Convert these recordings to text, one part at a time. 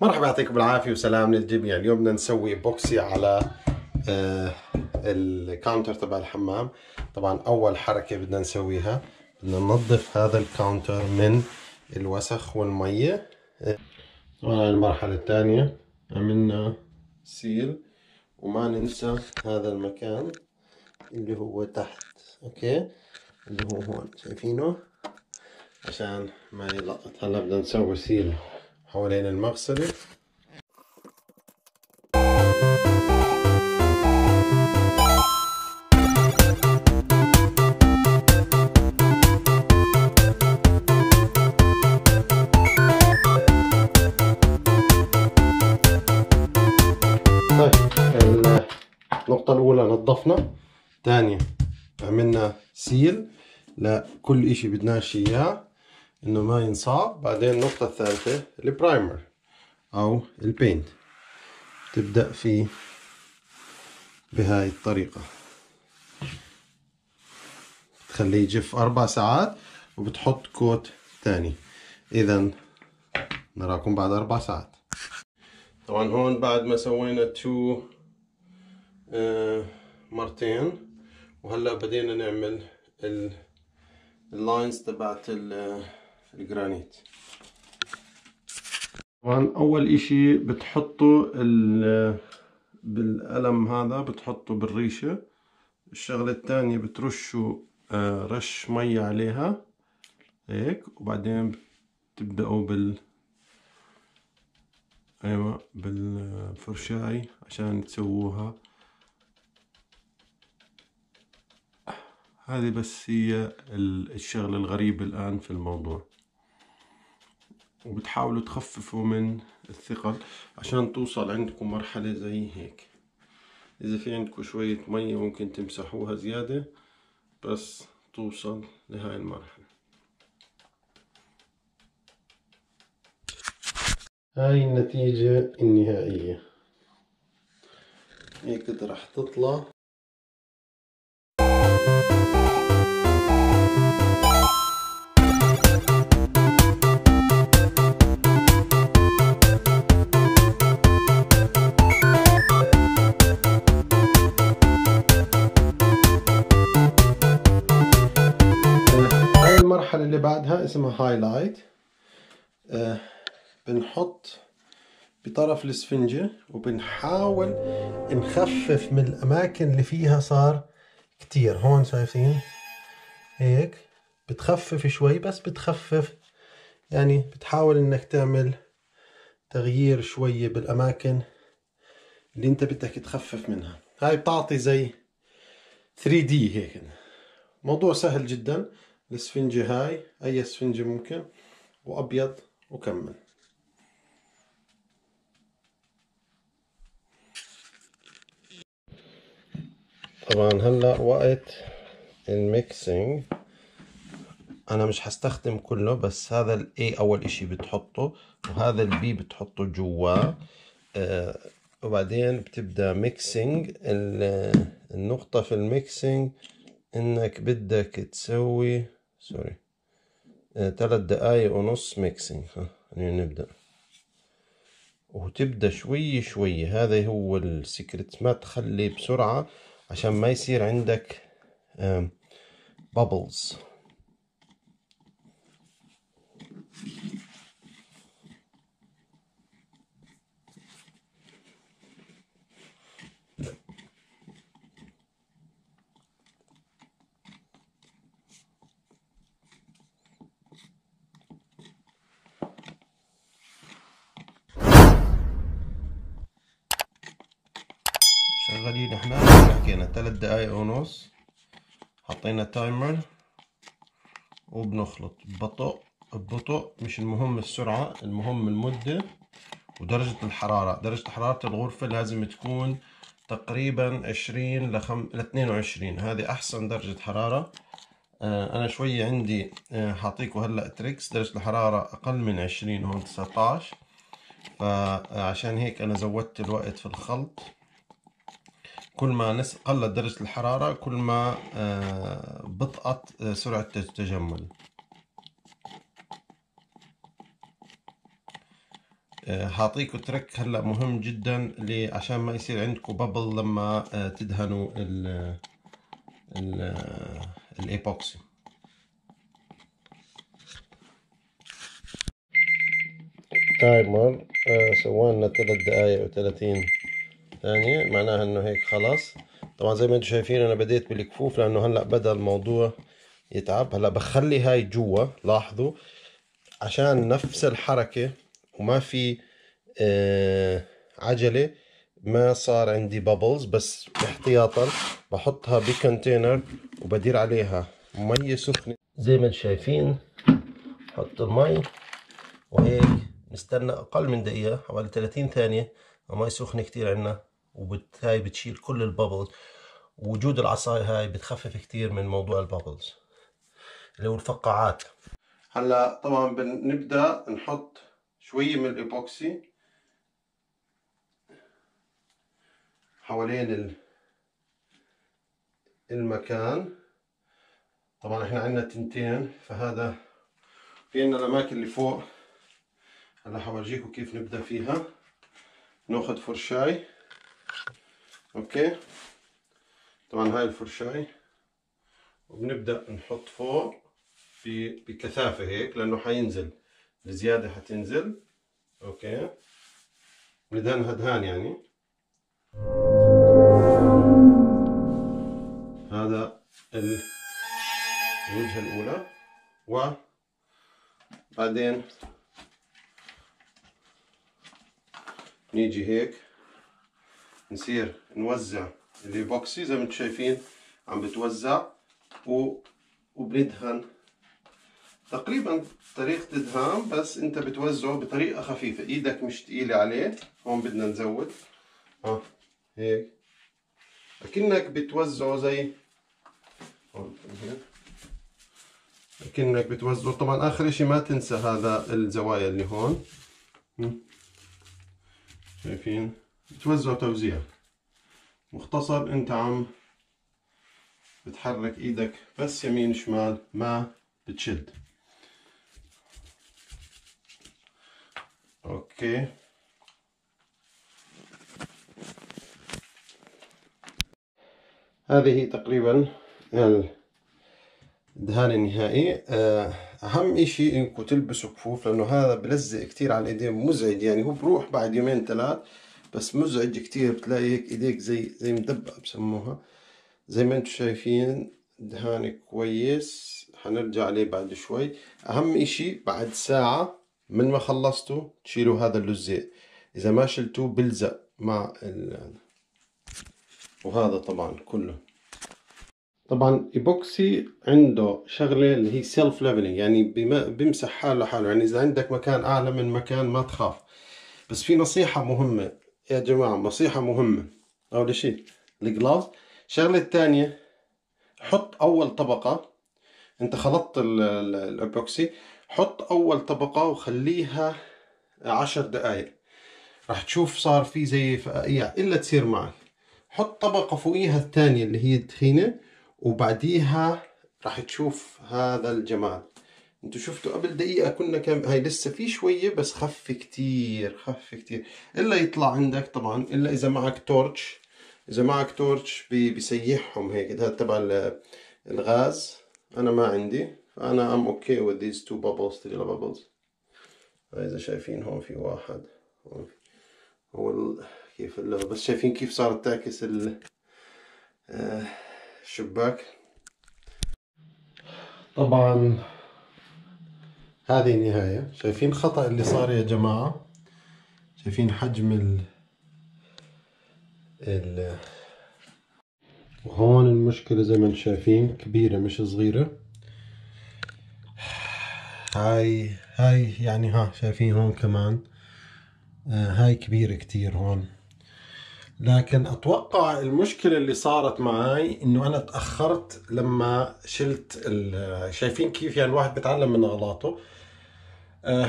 مرحبا يعطيكم العافية وسلام للجميع. اليوم بدنا نسوي بوكسي على آه ال counter تبع الحمام. طبعا أول حركة بدنا نسويها بدنا ننظف هذا ال counter من الوسخ والمية. طبعا المرحلة الثانية. عملنا seal وما ننسى هذا المكان اللي هو تحت. okay؟ اللي هو هون. شايفينه؟ عشان ما يلقط. هلا بدنا نسوي سيل حوالين المغسلة. طيب النقطة الأولى نظفنا. ثانية عملنا seal لكل إشي بدناش إياه. إنه ما ينصاب. بعدين النقطة الثالثة ال primer أو ال paint تبدأ فيه بهاي الطريقة. تخليه يجف أربع ساعات وبتحط coat ثاني إذا نراكم بعد أربع ساعات. طبعا هون بعد ما سوينا تو آه مرتين. وهلأ بدينا نعمل ال lines تبعت الجرانيت. طبعا أول إشي بتحطوا بالقلم هذا بتحطوا بالريشة. الشغلة الثانية بترشوا آه رش مية عليها هيك. وبعدين بتبدأوا بال أيوه بالفرشاي عشان تسووها. هذه بس هي الشغلة الغريبة الآن في الموضوع. وبتحاولوا تخففوا من الثقل عشان توصل عندكم مرحلة زي هيك. إذا في عندكم شوية مية ممكن تمسحوها زيادة بس توصل لهاي المرحلة. هاي النتيجة النهائية. هيك راح تطلع. بعدها اسمها هايلايت آه بنحط بطرف الاسفنجة وبنحاول نخفف من الأماكن اللي فيها صار كتير. هون شايفين؟ هيك. بتخفف شوي بس بتخفف. يعني بتحاول إنك تعمل تغيير شوية بالأماكن اللي أنت بدك تخفف منها. هاي بتعطي زي 3D هيك. موضوع سهل جدا. الاسفنجة هاي أي اسفنجة ممكن وأبيض وكمل. طبعا هلأ وقت ال mixing. أنا مش هستخدم كله بس هذا ال A أول إشي بتحطه وهذا ال B بتحطه جواه آه وبعدين بتبدأ mixing النقطة في ال mixing إنك بدك تسوي sorry آه ثلاث دقايق ونص mixing خلينا نبدأ. وتبدأ شوي شوي. هذا هو ال secret ما تخلي بسرعة عشان ما يصير عندك bubbles شغالين إحنا حكينا ثلاث دقايق ونص. حطينا timer. وبنخلط ببطء ببطء مش المهم السرعة المهم المدة ودرجة الحرارة. درجة حرارة الغرفة لازم تكون تقريبا عشرين لخم... لاثنين وعشرين. هذه أحسن درجة حرارة. آه أنا شوية عندي آه هلأ tricks. درجة الحرارة أقل من عشرين هون تسعتاش فعشان هيك أنا زودت الوقت في الخلط. كل ما نس... قلت درجة الحرارة كل ما آه، بطأت آه، سرعة التجمل. آه، هعطيكم ترك هلا مهم جدا عشان ما يصير عندكم ببل لما تدهنوا ال الايبوكسي timer سوالنا ثلاث دقايق وثلاثين. ثانية معناها إنه هيك خلاص. طبعا زي ما أنتم شايفين أنا بديت بالكفوف لأنه هلأ بدأ الموضوع يتعب. هلأ بخلي هاي جوا لاحظوا عشان نفس الحركة وما في آه عجلة ما صار عندي bubbles بس احتياطا بحطها ب container وبدير عليها مية سخنة. زي ما أنتم شايفين حط المي وهيك نستنى أقل من دقيقة حوالي 30 ثانية المي سخنة كتير عنا وبالتالي بتشيل كل ال bubbles وجود العصاية هاي بتخفف كتير من موضوع ال bubbles اللي هو الفقاعات. هلأ طبعا بنبدأ نحط شوية من الايبوكسي حوالين المكان. طبعا إحنا عندنا تنتين فهذا في عندنا الأماكن اللي فوق. هلأ حورجيكم كيف نبدأ فيها. ناخذ فرشاي. okay؟ طبعا هاي الفرشاي. وبنبدأ نحط فوق بكثافة هيك لأنه حينزل. الزيادة حتنزل. okay؟ ندهنها دهان يعني. هذا الوجهة الأولى. وبعدين نيجي هيك نصير نوزع الإيبوكسي زي ما أنتم شايفين عم بتوزع و... وبندهن. تقريبا طريقة ادهان بس انت بتوزعه بطريقة خفيفة. إيدك مش تقيلة عليه هون بدنا نزود. ها هيك. أكنك بتوزعه زي هون أكنك بتوزعه. طبعا آخر إشي ما تنسى هذا الزوايا اللي هون. شايفين؟ بتوزعه توزيع. مختصر انت عم بتحرك إيدك بس يمين شمال ما بتشد. أوكي. هذه تقريبا الدهان النهائي. آه، أهم إشي انكم تلبسوا كفوف لأنه هذا بلزق كتير على الإيدين مزعج يعني هو بروح بعد يومين ثلاث بس مزعج كتير بتلاقي هيك إيديك زي زي مدبقة بسموها. زي ما أنتم شايفين دهان كويس حنرجع عليه بعد شوي. أهم إشي بعد ساعة من ما خلصتوا تشيلوا هذا اللزيق إذا ما شلتوه بلزق مع ال... وهذا طبعا كله. طبعا إيبوكسي عنده شغلة اللي هي self leveling يعني بيمسح حاله لحاله يعني إذا عندك مكان أعلى من مكان ما تخاف. بس في نصيحة مهمة يا جماعة نصيحة مهمة. أول شيء ال gloves الشغله الثانية حط أول طبقة. أنت خلطت الإيبوكسي حط أول طبقة وخليها عشر دقايق. راح تشوف صار في زي فقاقيع إلا تصير معك. حط طبقة فوقيها الثانية اللي هي التخينة. وبعديها راح تشوف هذا الجمال. أنتوا شفتوا قبل دقيقة كنا كم هاي لسه في شوية بس خف كتير خف كتير. إلا يطلع عندك طبعا إلا إذا معك تورتش إذا معك تورتش بيسيحهم هيك. هذا تبع الغاز. أنا ما عندي. فانا أم أوكي with these two bubbles three bubbles. إذا شايفين هون في واحد. هون هو. كيف بس شايفين كيف صارت تعكس ال... آه، الشباك طبعا هذه النهاية شايفين خطأ اللي صار يا جماعة؟ شايفين حجم ال ال وهون المشكلة زي ما أنتم شايفين كبيرة مش صغيرة. هاي هاي يعني ها شايفين هون كمان. آه هاي كبيرة كتير هون. لكن أتوقع المشكلة اللي صارت معي إنه أنا تأخرت لما شلت شايفين كيف يعني الواحد بتعلم من أغلاطه. أه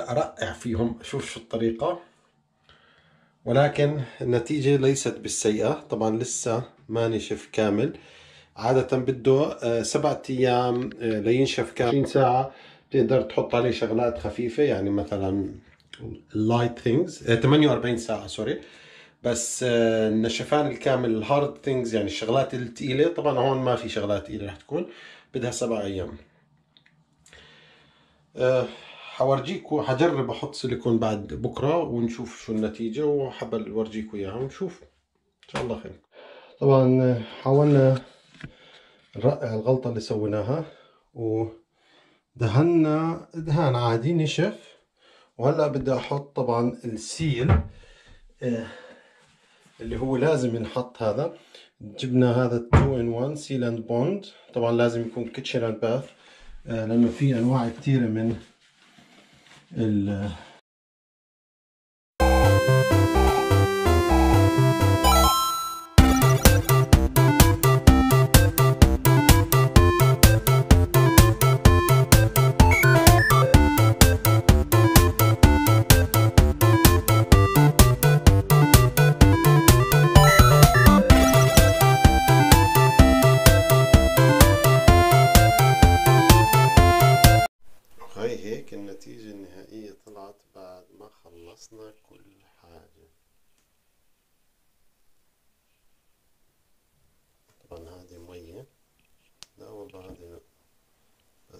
أرقع فيهم أشوف شو الطريقة. ولكن النتيجة ليست بالسيئة. طبعا لسه ما نشف كامل. عادة بده آه، سبعة أيام آه، لينشف كامل. 20 ساعة بتقدر تحط عليه شغلات خفيفة يعني مثلا ال light things 48 ساعة sorry بس آه، النشفان الكامل ال hard things يعني الشغلات الثقيله طبعا هون ما في شغلات ثقيله رح تكون بدها سبع أيام. أه حورجيكم حجرب أحط سيليكون بعد بكرة ونشوف شو النتيجة وحبل اورجيكم اياها ونشوف. إن شاء الله خير. طبعا حاولنا نرقع الغلطة اللي سويناها ودهنا دهان عادي نشف. وهلأ بدي أحط طبعا السيل. آه، اللي هو لازم ينحط هذا. جبنا هذا 2 in 1 seal and bond طبعا لازم يكون kitchen and bath لأنه في أنواع كثيره من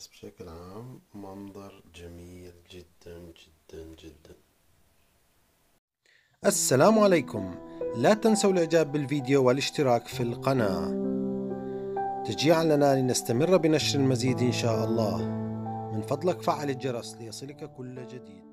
بس بشكل عام منظر جميل جدا جدا جدا. السلام عليكم. لا تنسوا الإعجاب بالفيديو والاشتراك في القناة. تشجيعا لنا لنستمر بنشر المزيد إن شاء الله. من فضلك فعل الجرس ليصلك كل جديد.